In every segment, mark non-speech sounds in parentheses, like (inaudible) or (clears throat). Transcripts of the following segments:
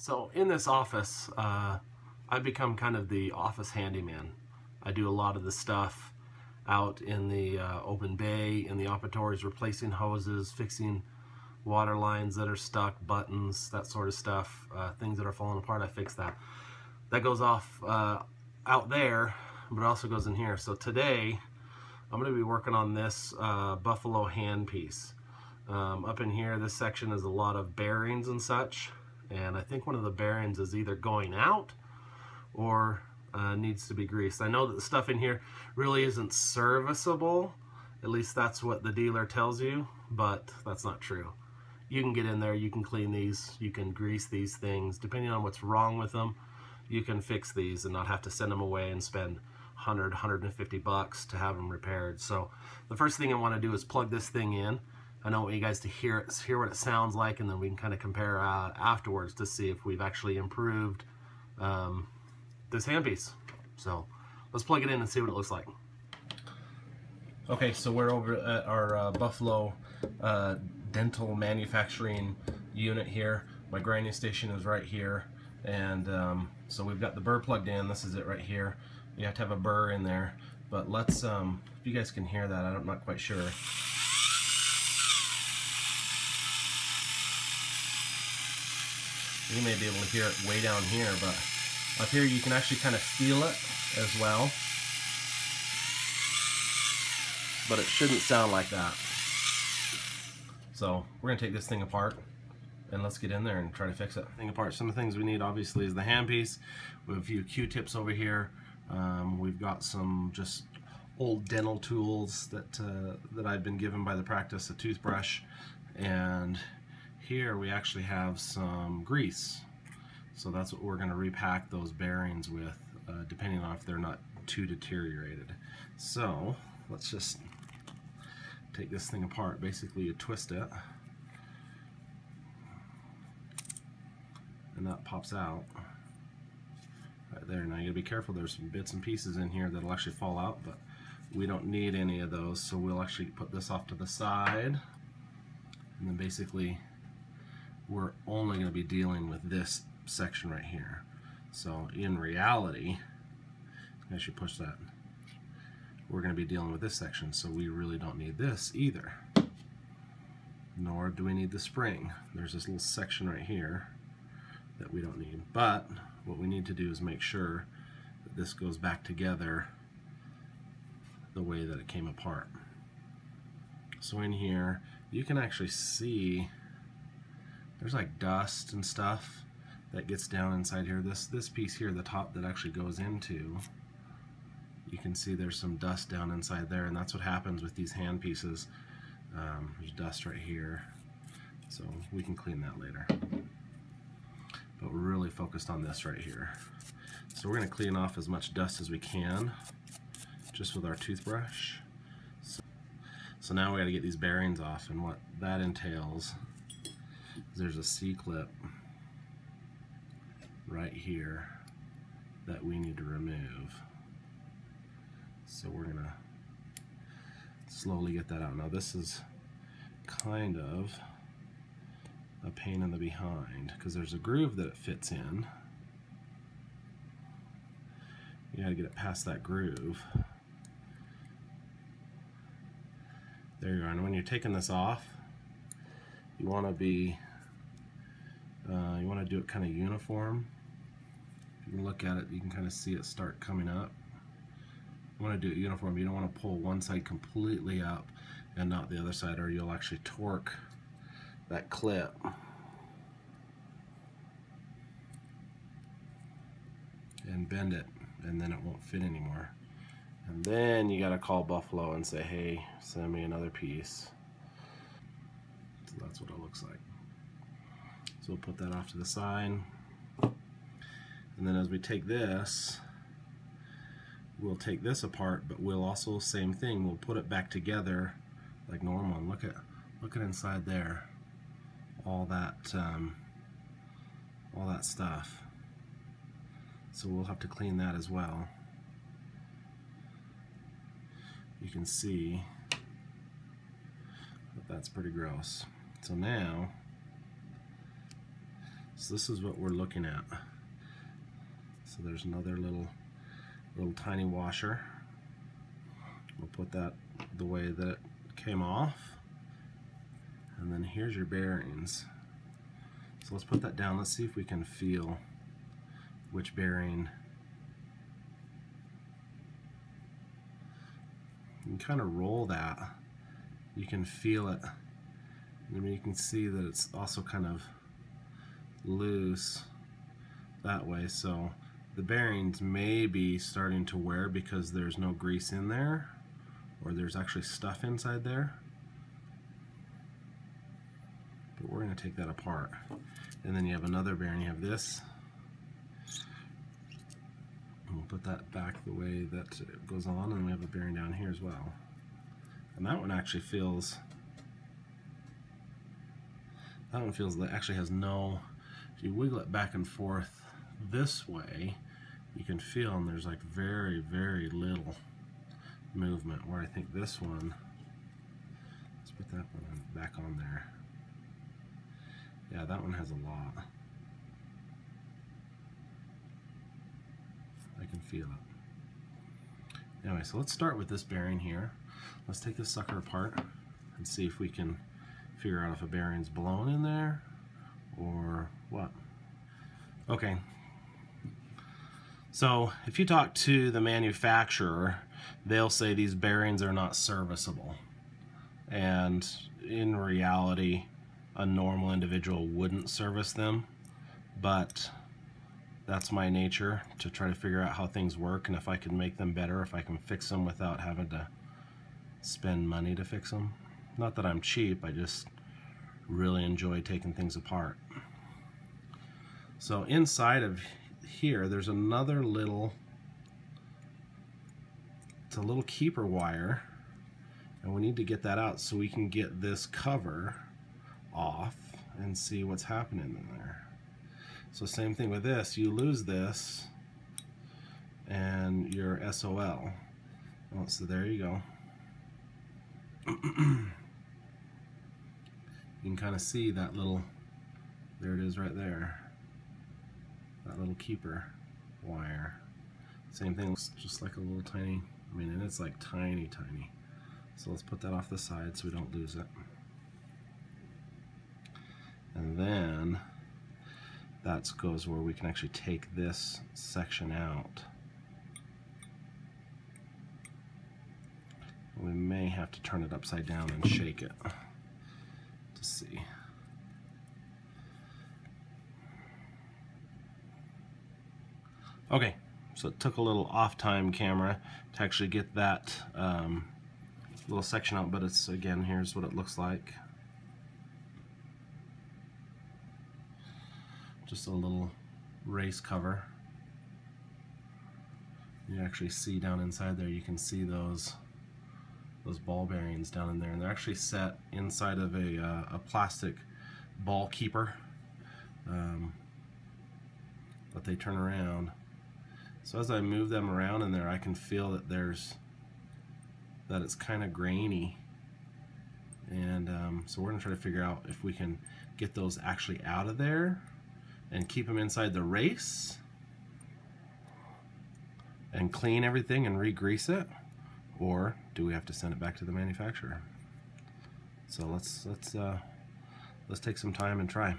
So in this office, uh, I've become kind of the office handyman. I do a lot of the stuff out in the uh, open bay, in the operatories, replacing hoses, fixing water lines that are stuck, buttons, that sort of stuff, uh, things that are falling apart, I fix that. That goes off uh, out there, but it also goes in here. So today, I'm going to be working on this uh, buffalo handpiece. Um, up in here, this section is a lot of bearings and such and I think one of the bearings is either going out or uh, needs to be greased. I know that the stuff in here really isn't serviceable, at least that's what the dealer tells you, but that's not true. You can get in there, you can clean these, you can grease these things, depending on what's wrong with them, you can fix these and not have to send them away and spend 100, 150 bucks to have them repaired. So the first thing I want to do is plug this thing in I don't want you guys to hear it, hear what it sounds like, and then we can kind of compare uh, afterwards to see if we've actually improved um, this handpiece. So let's plug it in and see what it looks like. Okay, so we're over at our uh, Buffalo uh, dental manufacturing unit here. My grinding station is right here, and um, so we've got the burr plugged in. This is it right here. You have to have a burr in there, but let's, um, if you guys can hear that, I'm not quite sure. You may be able to hear it way down here, but up here you can actually kind of feel it as well. But it shouldn't sound like that. So we're gonna take this thing apart and let's get in there and try to fix it. Thing apart, some of the things we need obviously is the handpiece. We have a few Q-tips over here. Um, we've got some just old dental tools that uh, that I've been given by the practice, a toothbrush, and here we actually have some grease. So that's what we're going to repack those bearings with, uh, depending on if they're not too deteriorated. So let's just take this thing apart. Basically you twist it and that pops out right there. Now you gotta be careful, there's some bits and pieces in here that'll actually fall out, but we don't need any of those, so we'll actually put this off to the side and then basically we're only going to be dealing with this section right here. So in reality, I should push that, we're going to be dealing with this section, so we really don't need this either. Nor do we need the spring. There's this little section right here that we don't need. But what we need to do is make sure that this goes back together the way that it came apart. So in here, you can actually see there's like dust and stuff that gets down inside here. This this piece here, the top that actually goes into, you can see there's some dust down inside there, and that's what happens with these hand pieces. Um, there's dust right here, so we can clean that later. But we're really focused on this right here. So we're to clean off as much dust as we can, just with our toothbrush. So, so now we got to get these bearings off, and what that entails there's a C-clip right here that we need to remove. So we're gonna slowly get that out. Now this is kind of a pain in the behind because there's a groove that it fits in. You gotta get it past that groove. There you are. And when you're taking this off, you want to be uh, you want to do it kind of uniform. If you look at it, you can kind of see it start coming up. You want to do it uniform. You don't want to pull one side completely up and not the other side, or you'll actually torque that clip. And bend it, and then it won't fit anymore. And then you got to call Buffalo and say, hey, send me another piece. So that's what it looks like. So we'll put that off to the side. And then as we take this, we'll take this apart, but we'll also, same thing, we'll put it back together like normal. And look at, look at inside there. All that, um, all that stuff. So we'll have to clean that as well. You can see that that's pretty gross. So now, So this is what we're looking at. So there's another little little tiny washer. We'll put that the way that it came off. And then here's your bearings. So let's put that down. Let's see if we can feel which bearing you can kind of roll that you can feel it I mean you can see that it's also kind of loose that way. So the bearings may be starting to wear because there's no grease in there or there's actually stuff inside there. But we're going to take that apart. And then you have another bearing. You have this. And we'll put that back the way that it goes on. And we have a bearing down here as well. And that one actually feels that one feels that actually has no if you wiggle it back and forth this way you can feel and there's like very very little movement where I think this one let's put that one back on there. Yeah that one has a lot. I can feel it. Anyway so let's start with this bearing here. Let's take this sucker apart and see if we can figure out if a bearing's blown in there. Okay, so if you talk to the manufacturer, they'll say these bearings are not serviceable. And in reality, a normal individual wouldn't service them, but that's my nature to try to figure out how things work and if I can make them better, if I can fix them without having to spend money to fix them. Not that I'm cheap, I just really enjoy taking things apart. So inside of here, there's another little, it's a little keeper wire, and we need to get that out so we can get this cover off and see what's happening in there. So same thing with this, you lose this and your SOL. Oh, so there you go. (clears throat) you can kind of see that little, there it is right there, that little keeper wire. Same thing, looks just like a little tiny, I mean, and it's like tiny, tiny. So let's put that off the side so we don't lose it. And then that goes where we can actually take this section out. We may have to turn it upside down and shake it to see. Okay, so it took a little off-time camera to actually get that um, little section out, but it's, again, here's what it looks like. Just a little race cover. You actually see down inside there, you can see those those ball bearings down in there and they're actually set inside of a, uh, a plastic ball keeper um, but they turn around so as I move them around in there I can feel that there's that it's kind of grainy and um, so we're gonna try to figure out if we can get those actually out of there and keep them inside the race and clean everything and re-grease it or do we have to send it back to the manufacturer? So let's let's uh, let's take some time and try.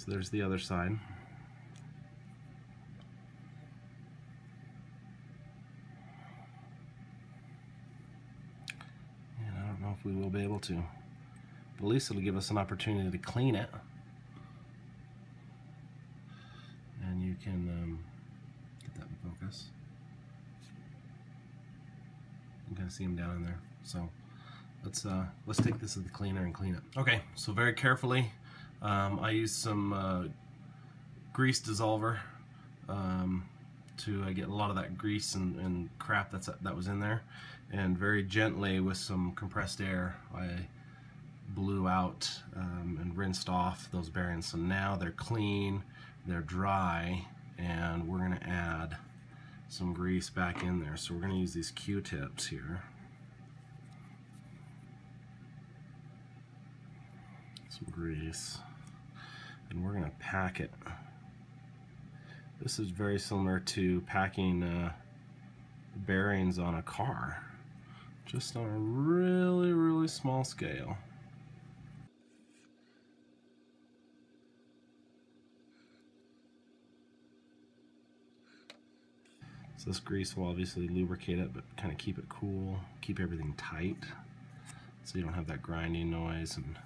So there's the other side. And I don't know if we will be able to. But at least it'll give us an opportunity to clean it. And you can um, get that in focus. You can see them down in there. So let's uh, let's take this to the cleaner and clean it. Okay, so very carefully, um, I used some uh, grease dissolver um, to uh, get a lot of that grease and, and crap that's that was in there, and very gently with some compressed air, I blew out um, and rinsed off those bearings. So now they're clean, they're dry, and we're going to add some grease back in there. So we're going to use these Q-tips here. Some grease. And we're going to pack it. This is very similar to packing uh, bearings on a car. Just on a really, really small scale. So this grease will obviously lubricate it, but kind of keep it cool, keep everything tight, so you don't have that grinding noise. And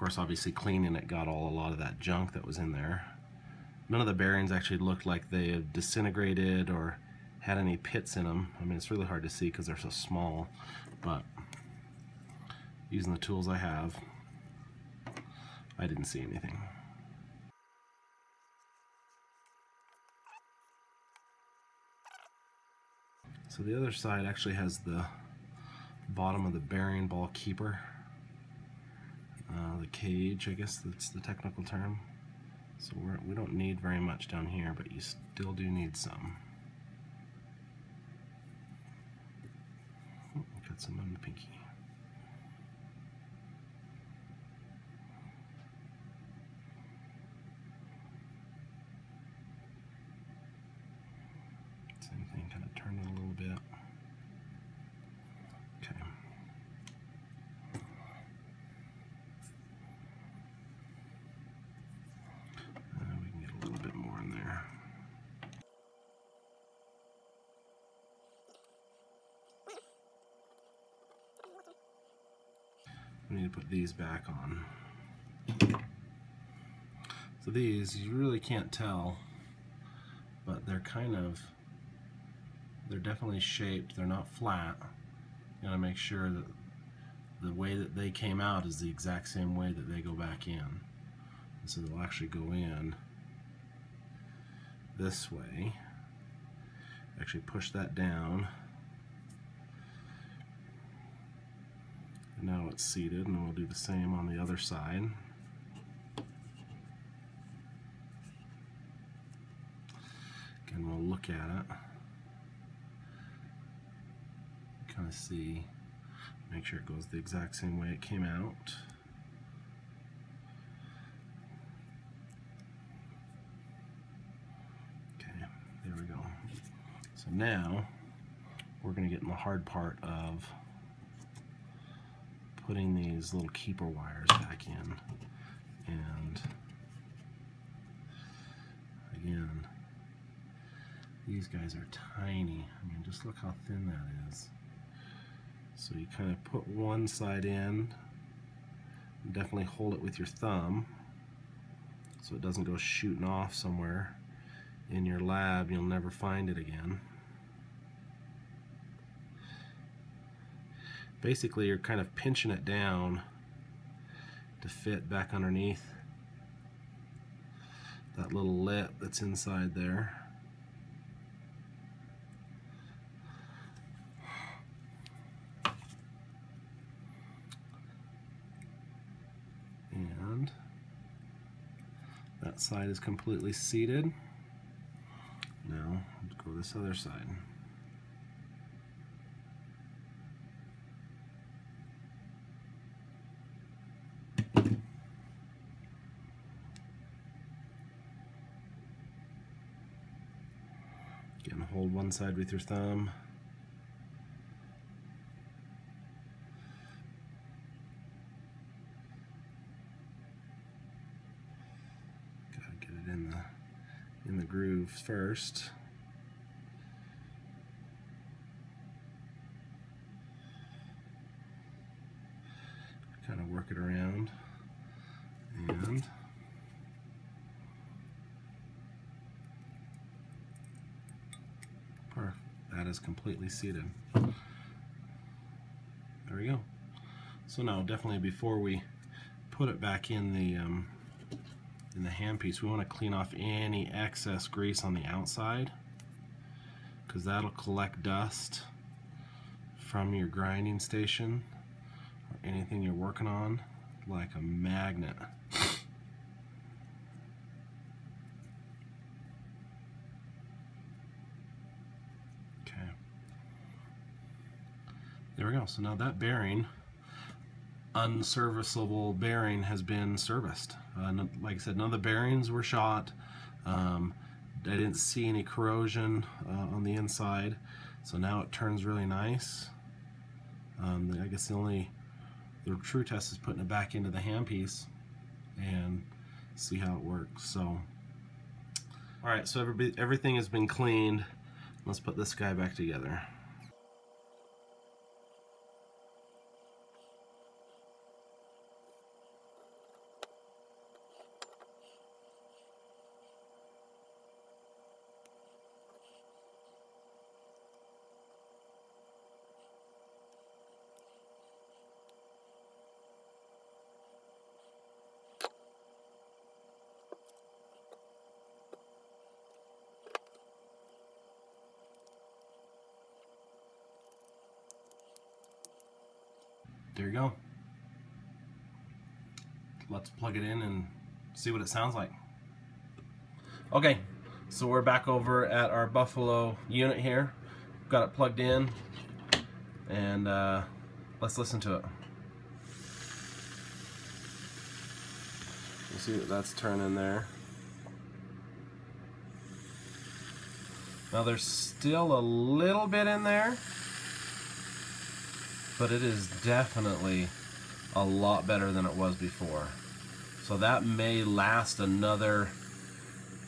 course, obviously cleaning it got all a lot of that junk that was in there. None of the bearings actually looked like they had disintegrated or had any pits in them. I mean, it's really hard to see because they're so small, but using the tools I have, I didn't see anything. So the other side actually has the bottom of the bearing ball keeper. Uh, the cage, I guess that's the technical term. So we're, we do not need very much down here, but you still do need some. Got some on the pinky. We need to put these back on. So these, you really can't tell, but they're kind of, they're definitely shaped, they're not flat. You gotta make sure that the way that they came out is the exact same way that they go back in. And so they'll actually go in this way. Actually push that down now it's seated and we'll do the same on the other side. Again, we'll look at it. Kind of see, make sure it goes the exact same way it came out. Okay, there we go. So now we're going to get in the hard part of putting these little keeper wires back in. And again, these guys are tiny. I mean, just look how thin that is. So you kind of put one side in, definitely hold it with your thumb so it doesn't go shooting off somewhere in your lab. You'll never find it again. Basically you're kind of pinching it down to fit back underneath that little lip that's inside there. And that side is completely seated. Now, go this other side. Again, hold one side with your thumb. Gotta get it in the in the groove first. Kind of work it around and that is completely seated. There we go. So now definitely before we put it back in the um, in the handpiece, we want to clean off any excess grease on the outside because that'll collect dust from your grinding station or anything you're working on like a magnet. There we go. So now that bearing, unserviceable bearing, has been serviced. Uh, like I said, none of the bearings were shot. Um, I didn't see any corrosion uh, on the inside. So now it turns really nice. Um, I guess the only the true test is putting it back into the handpiece and see how it works. So, all right, so every, everything has been cleaned. Let's put this guy back together. There you go. Let's plug it in and see what it sounds like. Okay, so we're back over at our Buffalo unit here. Got it plugged in, and uh, let's listen to it. You see that that's turning there. Now there's still a little bit in there but it is definitely a lot better than it was before. So that may last another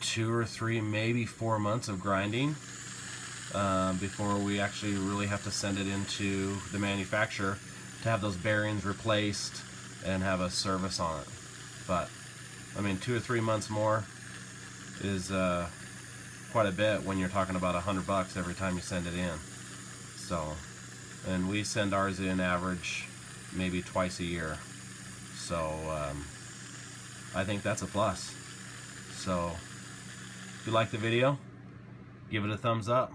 two or three, maybe four months of grinding uh, before we actually really have to send it into the manufacturer to have those bearings replaced and have a service on it. But, I mean, two or three months more is uh, quite a bit when you're talking about a hundred bucks every time you send it in. So, and we send ours in average maybe twice a year. So um, I think that's a plus. So if you like the video give it a thumbs up